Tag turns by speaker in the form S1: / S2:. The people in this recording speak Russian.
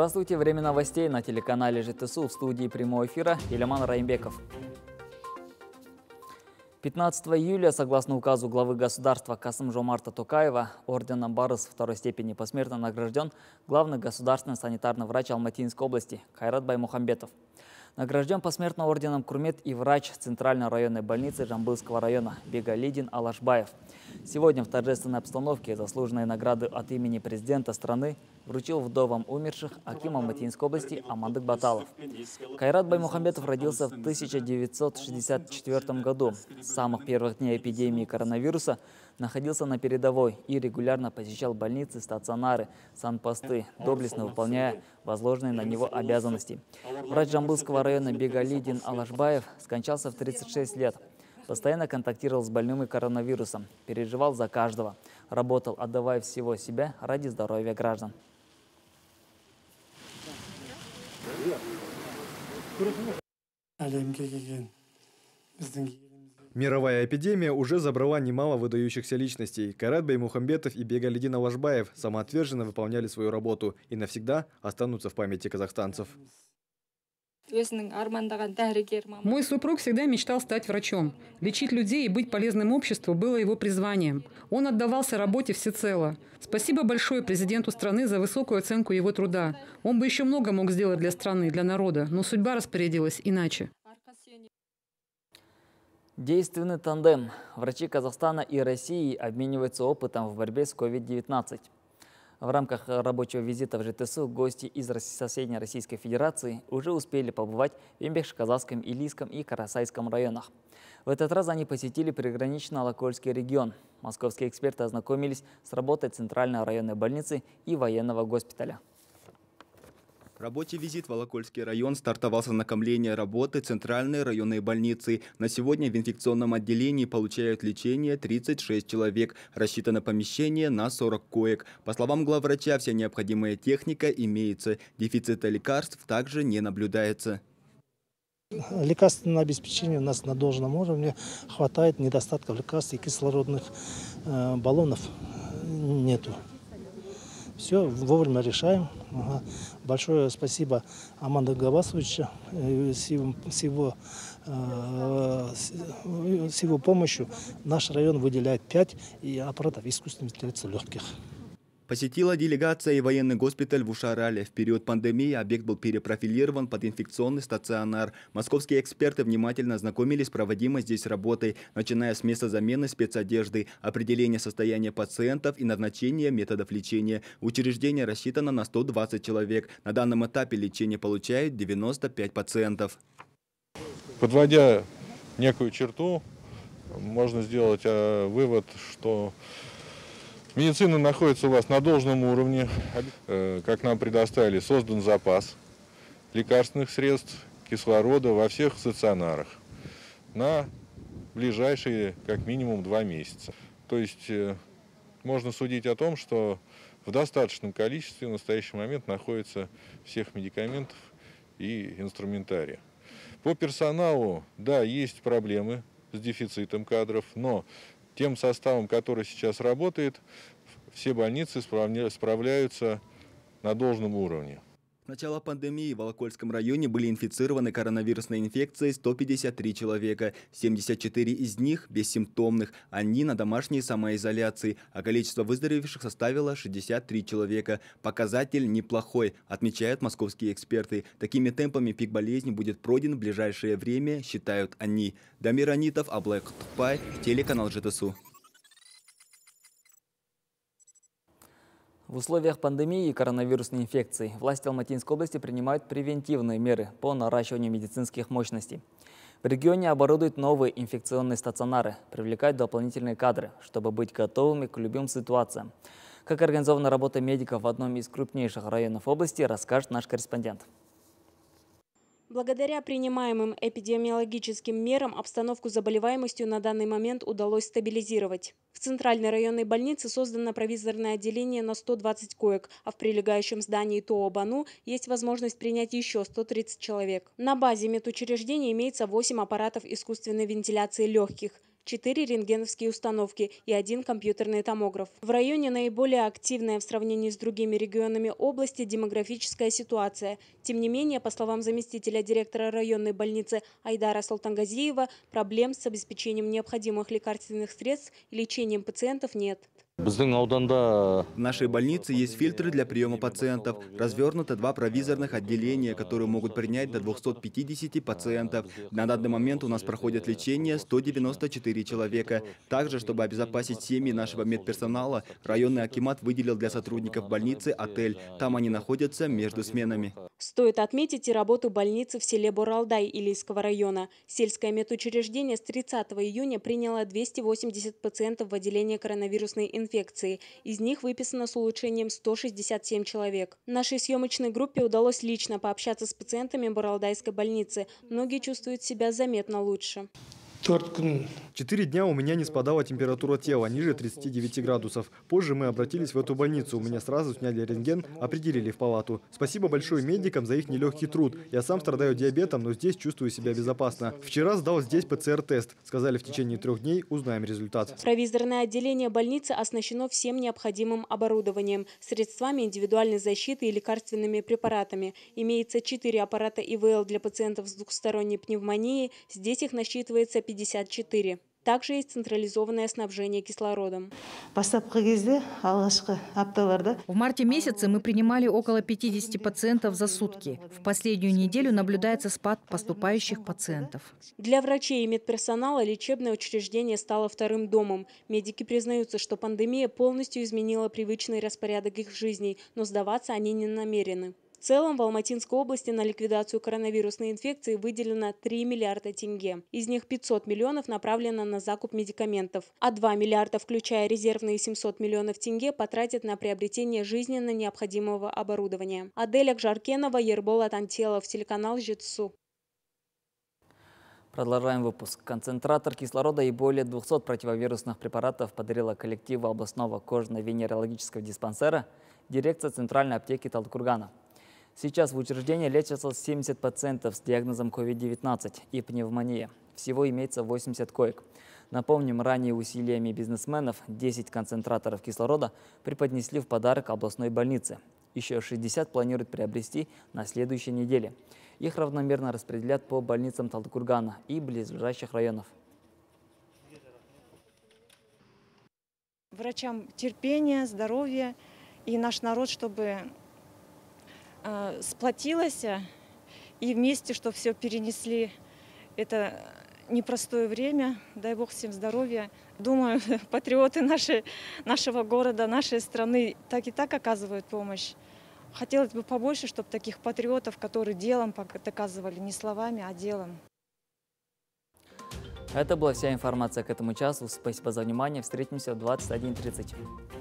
S1: Здравствуйте, время новостей на телеканале ЖТСУ в студии прямого эфира Иляман Раимбеков. 15 июля, согласно указу главы государства Касым Жомарта Токаева, орденом Барыс второй степени посмертно награжден главный государственный санитарный врач Алматинской области Кайрат Баймухамбетов. Награжден посмертно орденом Курмет и врач Центральной районной больницы Жамбылского района Бегалидин Алашбаев. Сегодня в торжественной обстановке заслуженные награды от имени президента страны вручил вдовам умерших Аким Алматинской области Амандык Баталов. Кайрат Баймухамбетов родился в 1964 году. С самых первых дней эпидемии коронавируса находился на передовой и регулярно посещал больницы, стационары, санпосты, доблестно выполняя возложенные на него обязанности. Врач Джамбылского района Бегалидин Алашбаев скончался в 36 лет. Постоянно контактировал с больными коронавирусом, переживал за каждого, работал, отдавая всего себя ради здоровья граждан.
S2: Мировая эпидемия уже забрала немало выдающихся личностей. Карат Баймухамбетов и Бегалидин Алашбаев самоотверженно выполняли свою работу и навсегда останутся в памяти казахстанцев.
S3: Мой супруг всегда мечтал стать врачом. Лечить людей и быть полезным обществу было его призванием. Он отдавался работе всецело. Спасибо большое президенту страны за высокую оценку его труда. Он бы еще много мог сделать для страны, для народа, но судьба распорядилась иначе.
S1: Действенный тандем. Врачи Казахстана и России обмениваются опытом в борьбе с COVID-19. В рамках рабочего визита в ЖТСУ гости из соседней Российской Федерации уже успели побывать в Ембекш-Казахском, Илийском и Карасайском районах. В этот раз они посетили приграничный Алакольский регион. Московские эксперты ознакомились с работой Центральной районной больницы и военного госпиталя.
S4: Работе визит Волокольский район стартовал с ознакомления работы Центральной районной больницы. На сегодня в инфекционном отделении получают лечение 36 человек. Рассчитано помещение на 40 коек. По словам главврача, вся необходимая техника имеется. Дефицита лекарств также не наблюдается.
S5: Лекарственное обеспечение у нас на должном уровне. Хватает недостатков лекарств и кислородных э, баллонов нету. Все вовремя решаем. Ага. Большое спасибо Аманду Гавасовичу э, с его, с, его, э, с его помощью наш район выделяет 5 и аппаратов вентиляции легких.
S4: Посетила делегация и военный госпиталь в Ушарале. В период пандемии объект был перепрофилирован под инфекционный стационар. Московские эксперты внимательно ознакомились с проводимой здесь работой, начиная с места замены спецодежды, определения состояния пациентов и назначения методов лечения. Учреждение рассчитано на 120 человек. На данном этапе лечение получают 95 пациентов.
S6: Подводя некую черту, можно сделать э, вывод, что Медицина находится у вас на должном уровне. Э, как нам предоставили, создан запас лекарственных средств, кислорода во всех стационарах на ближайшие как минимум два месяца. То есть э, можно судить о том, что в достаточном количестве в настоящий момент находится всех медикаментов и инструментария. По персоналу, да, есть проблемы с дефицитом кадров, но тем составом, который сейчас работает, все больницы справляются на должном уровне.
S4: С начала пандемии в Волокольском районе были инфицированы коронавирусной инфекцией 153 человека. 74 из них бессимптомных. Они на домашней самоизоляции, а количество выздоровевших составило 63 человека. Показатель неплохой, отмечают московские эксперты. Такими темпами пик болезни будет пройден в ближайшее время, считают они. Дамир Анитов, Аблай Тупай, телеканал ЖТСУ.
S1: В условиях пандемии и коронавирусной инфекции власти Алматинской области принимают превентивные меры по наращиванию медицинских мощностей. В регионе оборудуют новые инфекционные стационары, привлекают дополнительные кадры, чтобы быть готовыми к любым ситуациям. Как организована работа медиков в одном из крупнейших районов области, расскажет наш корреспондент.
S7: Благодаря принимаемым эпидемиологическим мерам обстановку заболеваемостью на данный момент удалось стабилизировать. В Центральной районной больнице создано провизорное отделение на 120 коек, а в прилегающем здании ТОО-БАНУ есть возможность принять еще 130 человек. На базе медучреждения имеется 8 аппаратов искусственной вентиляции легких. Четыре рентгеновские установки и один компьютерный томограф. В районе наиболее активная в сравнении с другими регионами области демографическая ситуация. Тем не менее, по словам заместителя директора районной больницы Айдара Салтангазиева, проблем с обеспечением необходимых лекарственных средств и лечением пациентов нет.
S4: В нашей больнице есть фильтры для приема пациентов. Развернуто два провизорных отделения, которые могут принять до 250 пациентов. На данный момент у нас проходит лечение 194 человека. Также, чтобы обезопасить семьи нашего медперсонала, районный акимат выделил для сотрудников больницы отель. Там они находятся между сменами.
S7: Стоит отметить и работу больницы в селе Боралдай Илийского района. Сельское медучреждение с 30 июня приняло 280 пациентов в отделение коронавирусной инфекции. Из них выписано с улучшением 167 человек. Нашей съемочной группе удалось лично пообщаться с пациентами Боралдайской больницы. Многие чувствуют себя заметно лучше.
S2: Четыре дня у меня не спадала температура тела ниже 39 градусов. Позже мы обратились в эту больницу. У меня сразу сняли рентген, определили в палату. Спасибо большое медикам за их нелегкий труд. Я сам страдаю диабетом, но здесь чувствую себя безопасно. Вчера сдал здесь ПЦР-тест. Сказали, в течение трех дней узнаем результат.
S7: Провизорное отделение больницы оснащено всем необходимым оборудованием, средствами индивидуальной защиты и лекарственными препаратами. Имеется четыре аппарата ИВЛ для пациентов с двухсторонней пневмонией. Здесь их насчитывается 54. Также есть централизованное снабжение кислородом.
S8: В марте месяце мы принимали около 50 пациентов за сутки. В последнюю неделю наблюдается спад поступающих пациентов.
S7: Для врачей и медперсонала лечебное учреждение стало вторым домом. Медики признаются, что пандемия полностью изменила привычный распорядок их жизней, но сдаваться они не намерены. В целом в Алматинской области на ликвидацию коронавирусной инфекции выделено 3 миллиарда тенге. Из них 500 миллионов направлено на закуп медикаментов, а 2 миллиарда, включая резервные 700 миллионов тенге, потратят на приобретение жизненно необходимого оборудования. Аделя Жаркенова, Ербол Атантелов, телеканал «Житсу».
S1: Продолжаем выпуск. Концентратор кислорода и более 200 противовирусных препаратов подарила коллективу областного кожно-венерологического диспансера дирекция Центральной аптеки Талдыкургана. Сейчас в учреждении лечатся 70 пациентов с диагнозом COVID-19 и пневмония. Всего имеется 80 коек. Напомним, ранее усилиями бизнесменов 10 концентраторов кислорода преподнесли в подарок областной больнице. Еще 60 планируют приобрести на следующей неделе. Их равномерно распределят по больницам Талдыкургана и близлежащих районов.
S9: Врачам терпения, здоровья и наш народ, чтобы сплотилась и вместе, что все перенесли это непростое время. Дай Бог всем здоровья. Думаю, патриоты наши, нашего города, нашей страны так и так оказывают помощь. Хотелось бы побольше, чтобы таких патриотов, которые делом доказывали, не словами, а делом.
S1: Это была вся информация к этому часу. Спасибо за внимание. Встретимся в 21.30.